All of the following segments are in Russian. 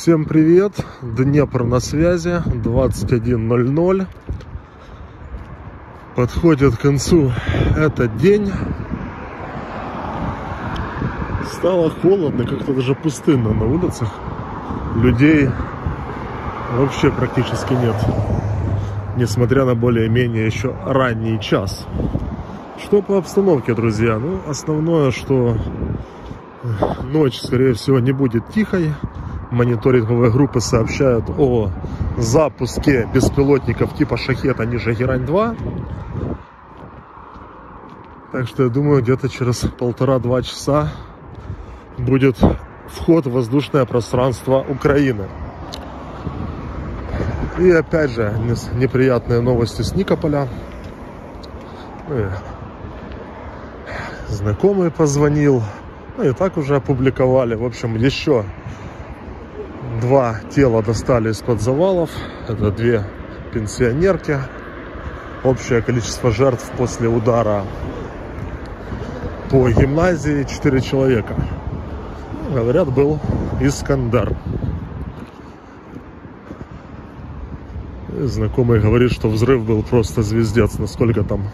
Всем привет! Днепр на связи, 21.00. Подходит к концу этот день. Стало холодно, как-то даже пустынно на улицах. Людей вообще практически нет. Несмотря на более-менее еще ранний час. Что по обстановке, друзья? Ну, основное, что ночь, скорее всего, не будет тихой мониторинговые группы сообщают о запуске беспилотников типа Шахета ниже Герань-2. Так что я думаю, где-то через полтора-два часа будет вход в воздушное пространство Украины. И опять же, неприятные новости с Никополя. Ну знакомый позвонил. Ну и так уже опубликовали. В общем, еще Два тела достали из-под завалов. Это две пенсионерки. Общее количество жертв после удара по гимназии 4 человека. Говорят, был Искандер. Знакомый говорит, что взрыв был просто звездец. Насколько там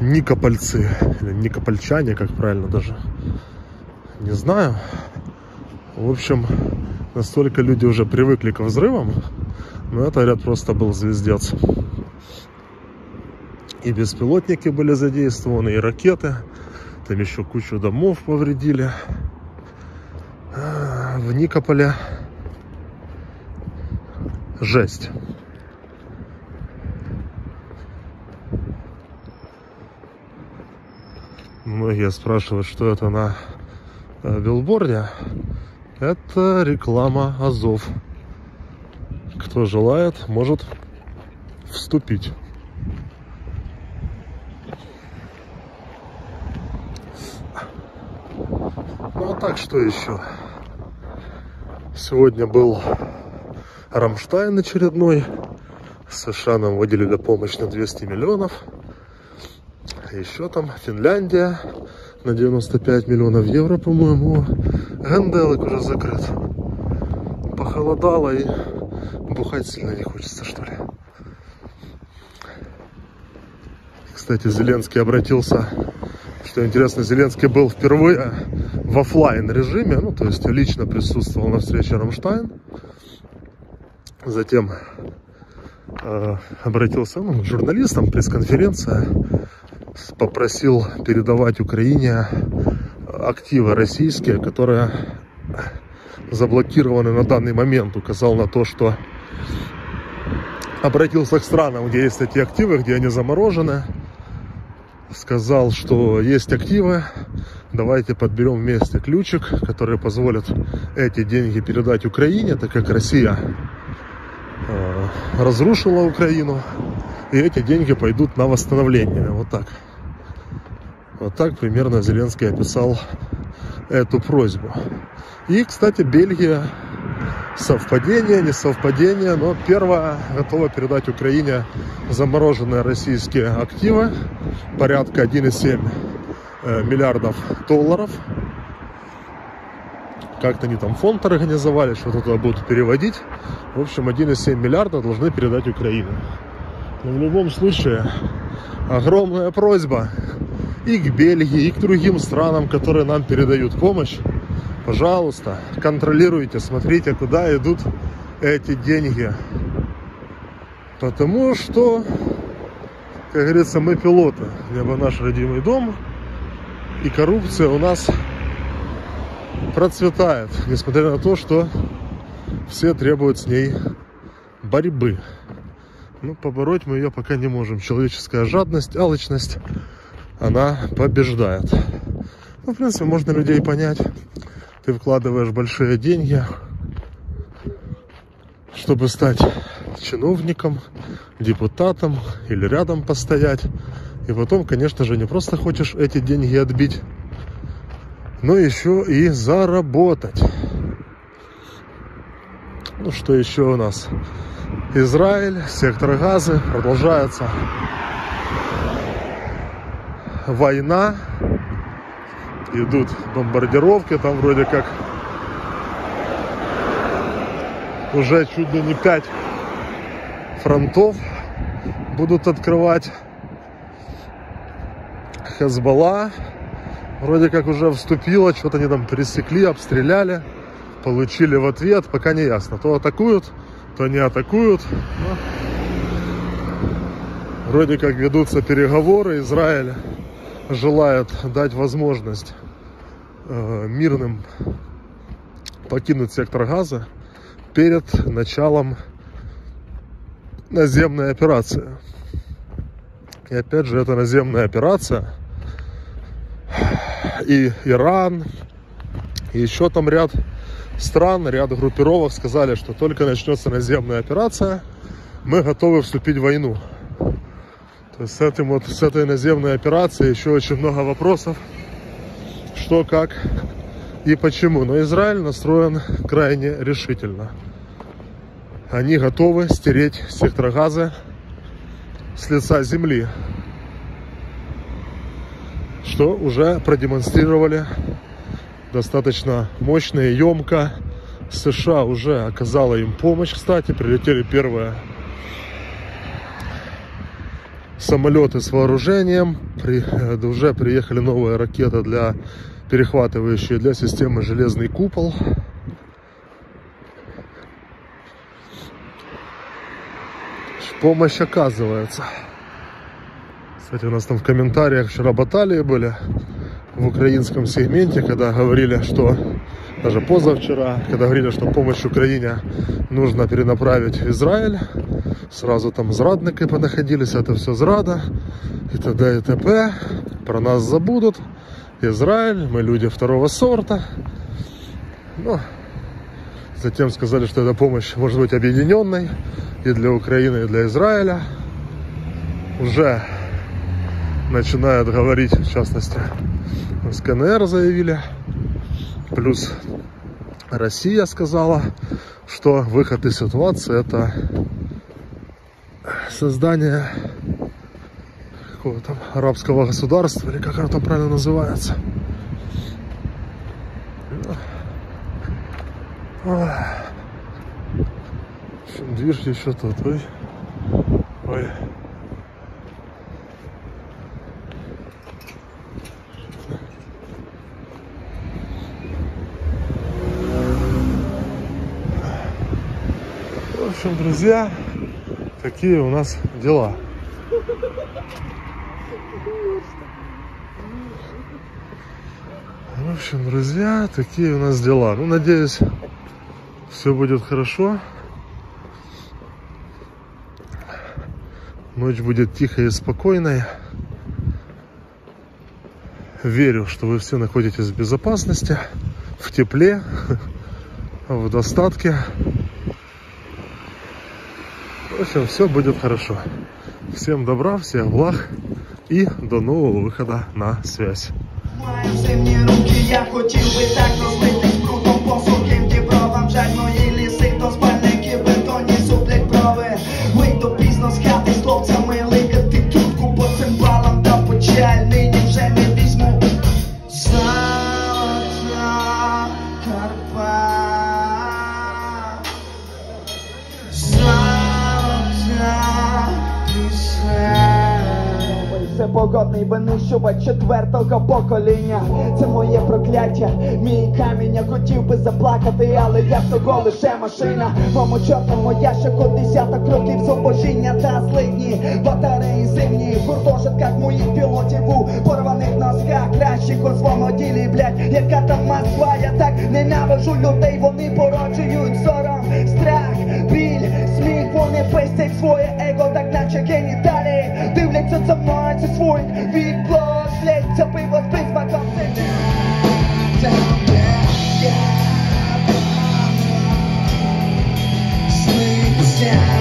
никопольцы, или никопольчане, как правильно даже, не знаю. В общем, настолько люди уже привыкли к взрывам, но это, говорят, просто был звездец. И беспилотники были задействованы, и ракеты. Там еще кучу домов повредили. А, в Никополе жесть. Многие спрашивают, что это на э, билборде. Это реклама Азов. Кто желает, может вступить. Ну а так что еще? Сегодня был Рамштайн очередной. США нам выделили помощь на 200 миллионов. Еще там Финляндия на 95 миллионов евро, по-моему. Ганделик уже закрыт. Похолодало и бухать сильно не хочется, что ли. Кстати, Зеленский обратился, что интересно, Зеленский был впервые в офлайн режиме, ну, то есть лично присутствовал на встрече Рамштайн. Затем э, обратился ну, к журналистам, пресс-конференция, попросил передавать Украине активы российские, которые заблокированы на данный момент. Указал на то, что обратился к странам, где есть эти активы, где они заморожены. Сказал, что есть активы, давайте подберем вместе ключик, который позволит эти деньги передать Украине, так как Россия э, разрушила Украину, и эти деньги пойдут на восстановление. Вот так. Вот так примерно Зеленский описал эту просьбу. И, кстати, Бельгия, совпадение, не совпадение, но первая готова передать Украине замороженные российские активы, порядка 1,7 э, миллиардов долларов. Как-то они там фонд организовали, что-то туда будут переводить. В общем, 1,7 миллиарда должны передать Украине. Но в любом случае, огромная просьба и к Бельгии, и к другим странам, которые нам передают помощь. Пожалуйста, контролируйте, смотрите, куда идут эти деньги. Потому что, как говорится, мы пилоты. Небо наш родимый дом. И коррупция у нас процветает, несмотря на то, что все требуют с ней борьбы. Ну, побороть мы ее пока не можем. Человеческая жадность, алчность она побеждает. Ну, в принципе, можно людей понять. Ты вкладываешь большие деньги, чтобы стать чиновником, депутатом или рядом постоять. И потом, конечно же, не просто хочешь эти деньги отбить, но еще и заработать. Ну, что еще у нас? Израиль, сектор газы продолжается война, идут бомбардировки, там вроде как уже чуть ли не 5 фронтов будут открывать. Хезбалла вроде как уже вступила, что-то они там пересекли, обстреляли, получили в ответ, пока не ясно. То атакуют, то не атакуют. Но вроде как ведутся переговоры, Израиль желает дать возможность э, мирным покинуть сектор газа перед началом наземной операции. И опять же, эта наземная операция и Иран, и еще там ряд стран, ряд группировок сказали, что только начнется наземная операция, мы готовы вступить в войну. С, этим вот, с этой наземной операцией еще очень много вопросов, что, как и почему. Но Израиль настроен крайне решительно. Они готовы стереть сектор газа с лица земли, что уже продемонстрировали достаточно мощно и емко. США уже оказала им помощь, кстати, прилетели первые самолеты с вооружением, при, э, уже приехали новые ракеты для перехватывающие для системы железный купол. Помощь оказывается. Кстати, у нас там в комментариях вчера баталии были в украинском сегменте, когда говорили, что даже позавчера, когда говорили, что помощь Украине нужно перенаправить в Израиль, сразу там зрадники понаходились, это все зрада, и т.д. и т.п. Про нас забудут. Израиль, мы люди второго сорта. Ну, затем сказали, что эта помощь может быть объединенной и для Украины, и для Израиля. Уже начинают говорить, в частности, с КНР заявили. Плюс Россия сказала, что выход из ситуации это создание какого там арабского государства, или как оно там правильно называется. Движ еще тот, ой. Ой. В общем, друзья, такие у нас дела. В общем, друзья, такие у нас дела. Ну, надеюсь, все будет хорошо. Ночь будет тихой и спокойной. Верю, что вы все находитесь в безопасности, в тепле, в достатке. В общем, все будет хорошо. Всем добра, всех благ и до нового выхода на связь. я хотів би так розбитись брудом по сухим дібровам Жаль мої ліси, то спальники бетонні суплять брови Вийду пізно з хати з хлопцями ликати трубку по цимбалам та печаль Четвертого покоління. Це моє прокляття, мій камінь я хотів би заплакати, але я всього лише машина. Моєму чортому ящику десяток років зубожіння та злидні. Батареї зимні в гуртожитках моїх пілотів у порваних носках. Кращих у своєму ділі, блядь, яка там Москва, я так ненавижу людей, вони породжують сором, страх, біль, сміх, вони пестять своє его, так наче геніталії. Дивляться за мною, це sled to be was pleased by God sent you. Down, down, yeah. Sleep down.